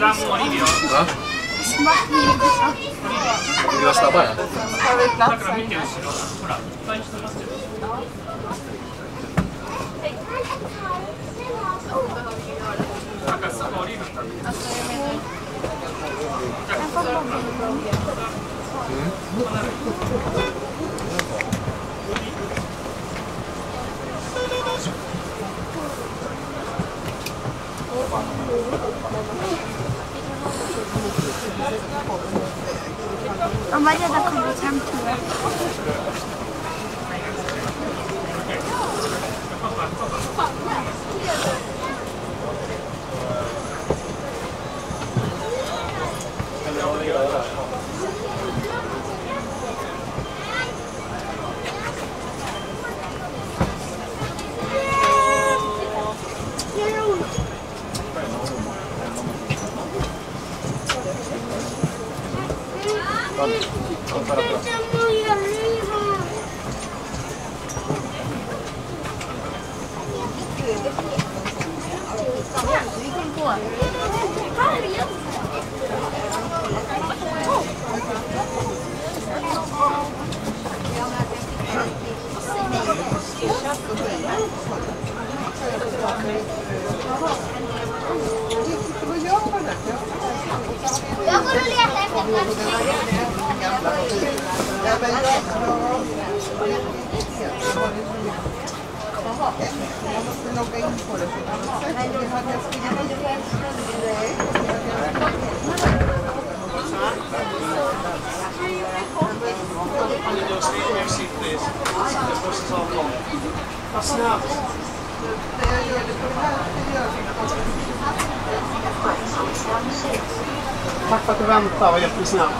Dan mau ini, ya. 아맞아나그거참좋아 para atrás. Tack för att du väntade, var jättesnällt.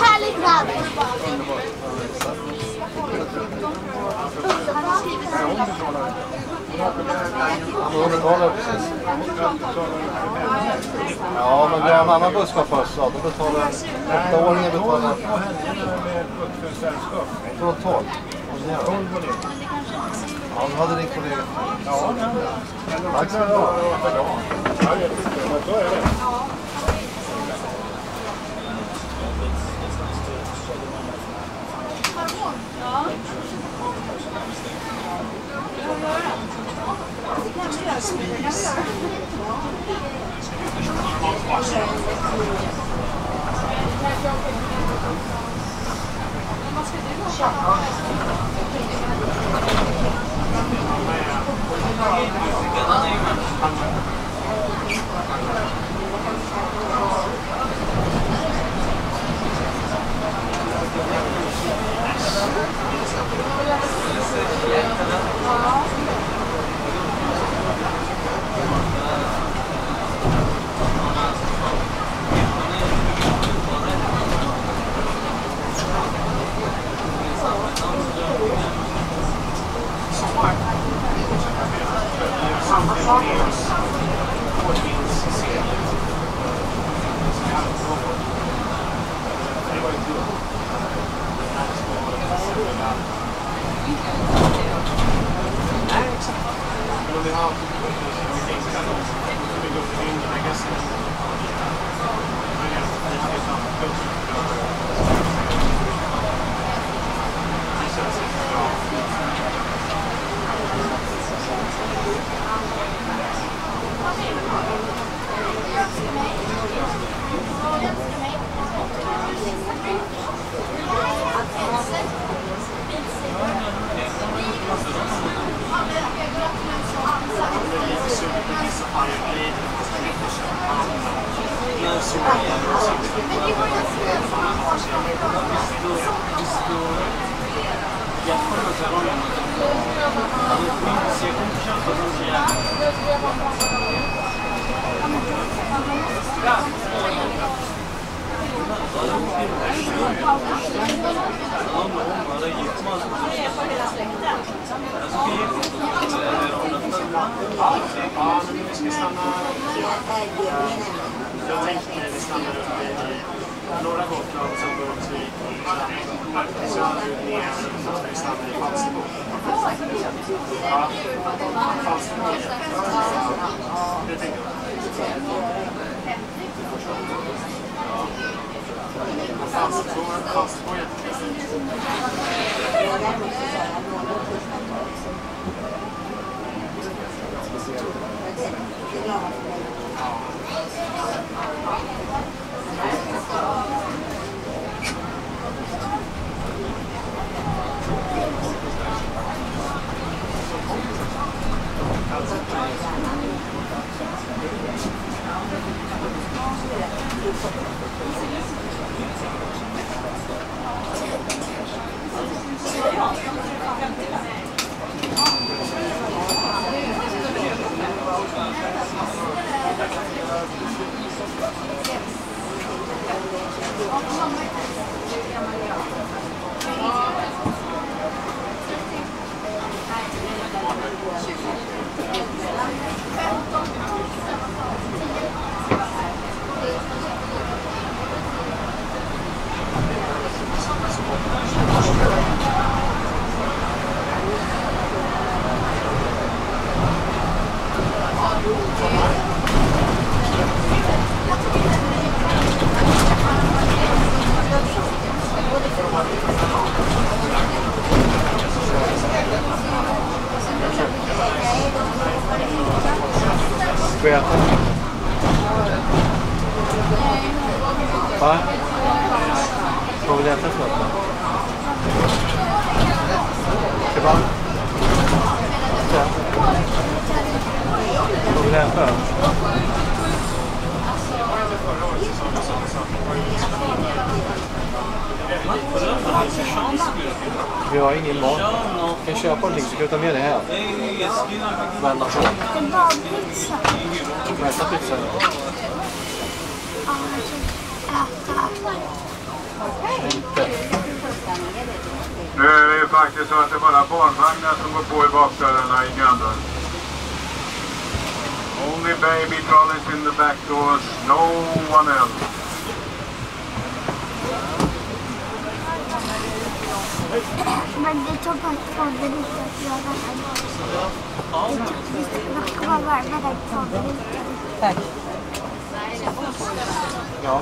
Härligt väder! Hon betalar precis. Ja, men det är en annan busschaufför sa. då betalar åttaåringen betalar från 12. Ja, nu hade din kollega. Tack så mycket. Ja, 下。Jag tänkte vi stannar uppe i norra Gotland och sen går vi till Sen ner så ska vi stanna i Falsterbo. Ja, Falsterbo. Det tänker jag. Falsterbo, Falsterbo är jättefint. No. Thank you. 啊。好啊。说不定厕所。十八。对。Vi har ingen mat. Vi kan köpa någonting så kan du ta med det här. Vända på. Kebabpizza. Ska vi äta pizza? Ja, jag Nu är det ju faktiskt så att det är bara barnvagnar som går på i bakdörrarna i Gröndal. Only baby trolleys in the back doors, no one else. Men det tar bara två minuter att göra den. Det kommer varmare än två minuter. Tack. Ja.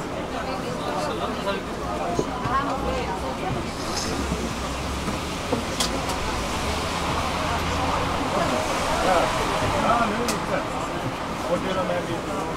Ja, nu är det. Och till och med lite.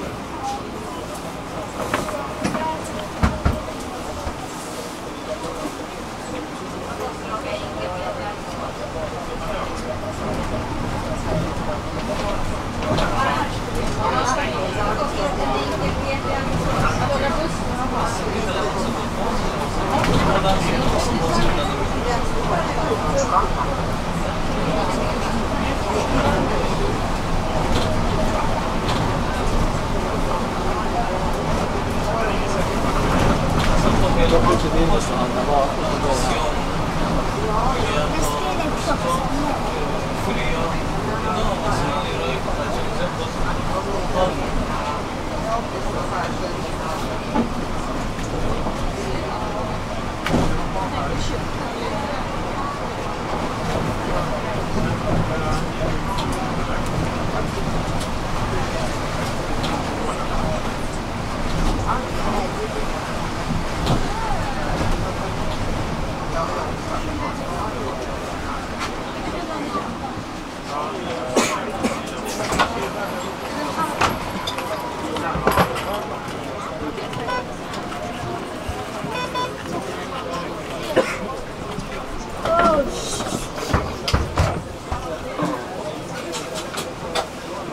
嗯。好的好的嗯好的好的嗯好的好的嗯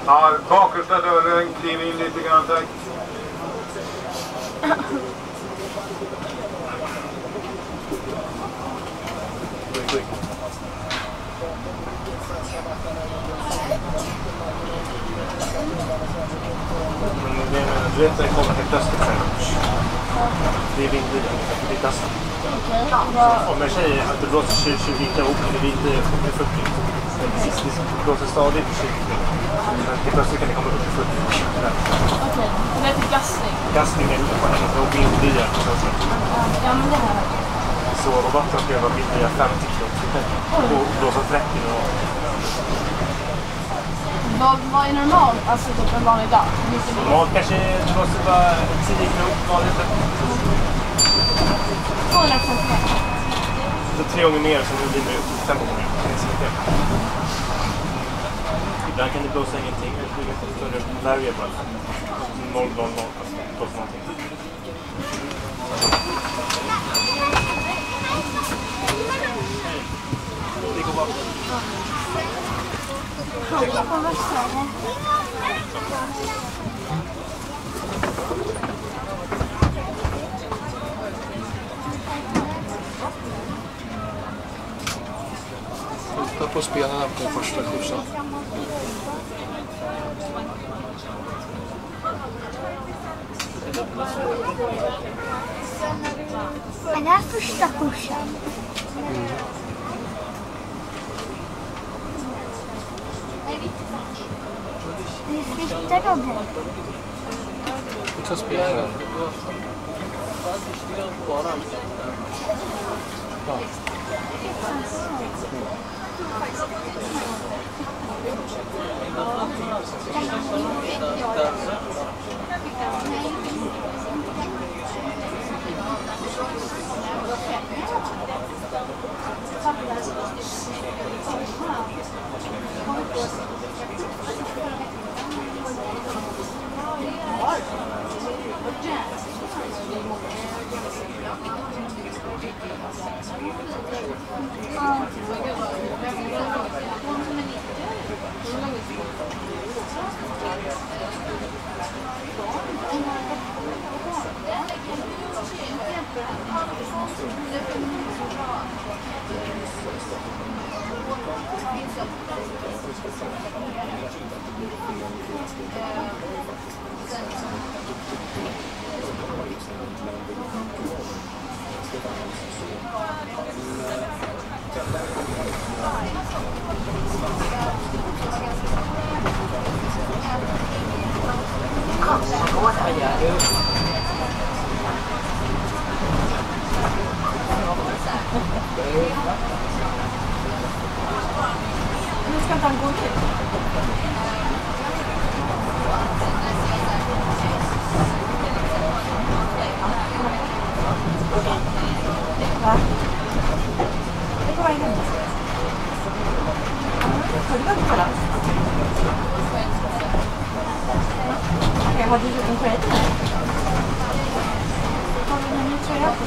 Har kakhuset øren, kliv inn litt. Grann, takk. Jag du vet när det kommer till Dusty Trench. Det är vindbilen. Det är Dusty. Om en tjej att det blåser 20 inte ihop, är inte upp till 40. Det blåser stadigt på 20 Men till plötsligt kan det komma upp till 40. Okej, det heter gastning. Gastning är på en och vindbyar. Ja, men det här. Så roboten ska vara vindbyar 50 kilo. Och blåsa 30 nu. Vad, vad är normalt, alltså typ en vanlig dag? Normalt kanske måste vara 10 knop vanligt. 200 procent mer. Så tre gånger mer som det blir nu. Fem gånger mer. Ibland kan det blåsa ingenting. Det blir lite större variable. Noll, noll, noll. Alltså, det blåser någonting. Det går bra. 好，我们走。来，pospija na pierwsze kusza。A następna kusza。你去哪个店？超市。Come, what are you doing? 単語で。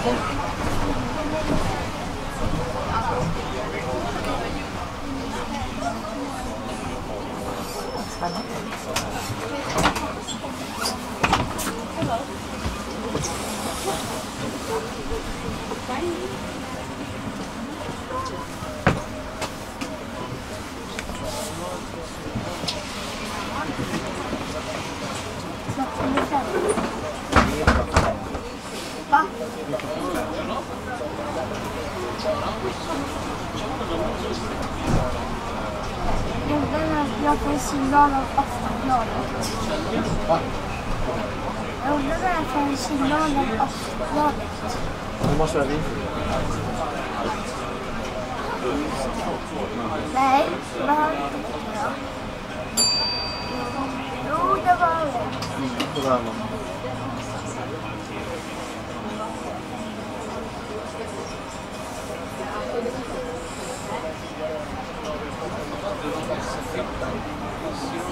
Thank you. 好的。Signal av Aftonbladet. Jag undrar när jag en signal av Aftonbladet. Det måste vara din. Nej, det jag inte. Jo, det var det. Det var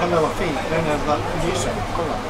Den där var fin. Den där var lysande. Kolla.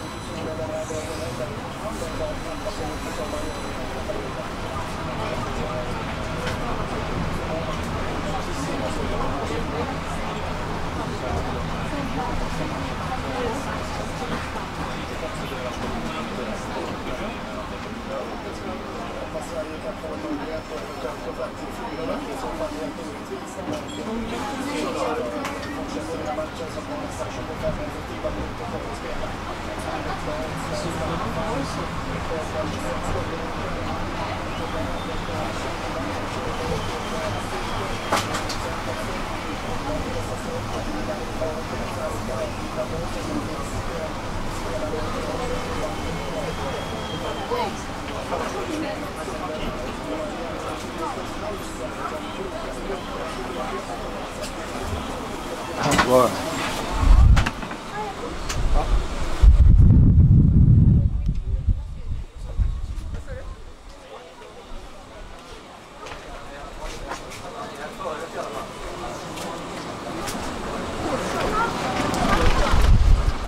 Thank you.